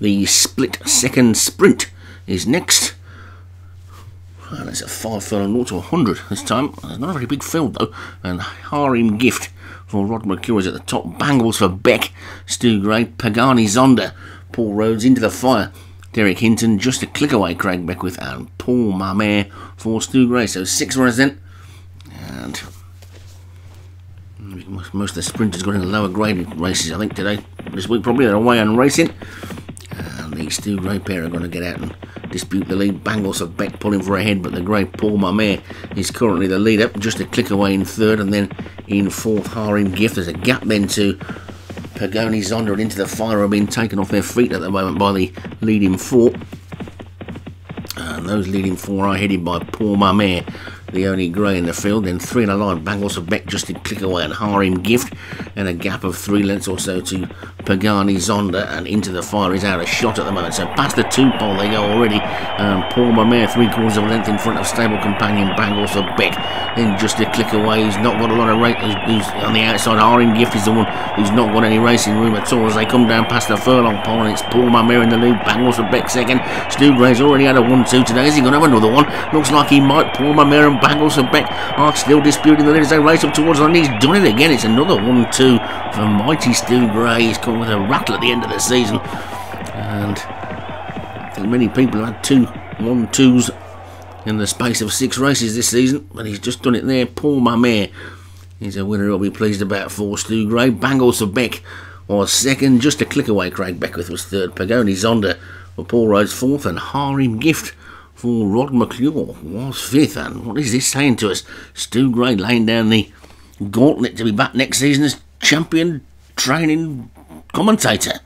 The split second sprint is next. Well, it's a five furlong naught to 100 this time. It's not a very big field though. And Harim Gift for Rod McClure is at the top. Bangles for Beck. Stu Gray. Pagani Zonda. Paul Rhodes into the fire. Derek Hinton just a click away. Craig Beckwith and Paul Mamere for Stu Gray. So six runners then. And most of the sprinters got in the lower graded races, I think, today. This week, probably, they're away and racing. These two grey pair are going to get out and dispute the lead. Bangles of Beck pulling for a head, but the grey Paul Mamere is currently the leader, just a click away in third, and then in fourth, Harim Gift. There's a gap then to Pagani Zonda and into the fire are being taken off their feet at the moment by the leading four. And those leading four are headed by Paul Mamere the only grey in the field. Then three in a line, Bangles of Beck just to click away and Harim Gift, and a gap of three lengths or so to Pagani Zonda, and into the fire is out of shot at the moment. So past the two pole they go already. Um, Paul Mamere, three quarters of a length in front of stable companion Bangles of Beck. Then just a click away, he's not got a lot of. Who's, who's on the outside? Harim Gift is the one who's not got any racing room at all as they come down past the furlong pole, and it's Paul Mamere in the lead. Bangles of Beck second. Stu Gray's already had a one-two today. Is he going to have another one? Looks like he might. Paul Mamere and Bangles of Beck are still disputing the lead as they race up towards the line. He's done it again. It's another one-two for mighty Stu Gray. He's come with a rattle at the end of the season, and I think many people have had two one-twos in the space of six races this season, but he's just done it there. Paul Mamere is a winner he'll be pleased about for Stu Gray. Bangles of Beck was second, just a click away. Craig Beckwith was third. Pagani Zonda for Paul Rhodes fourth, and Harim Gift for Rod McClure was fifth. And what is this saying to us? Stu Gray laying down the gauntlet to be back next season as champion training commentator.